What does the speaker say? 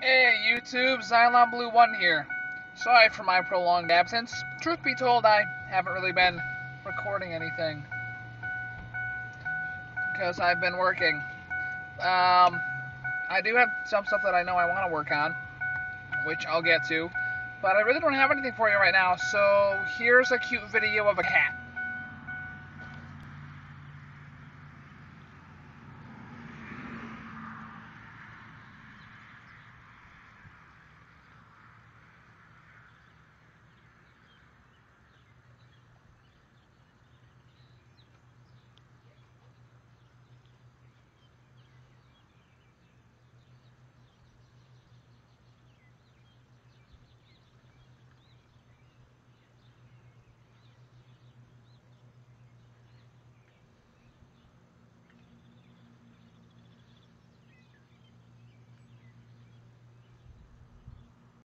Hey YouTube, XylonBlu1 here. Sorry for my prolonged absence. Truth be told, I haven't really been recording anything. Because I've been working. Um, I do have some stuff that I know I want to work on, which I'll get to. But I really don't have anything for you right now, so here's a cute video of a cat.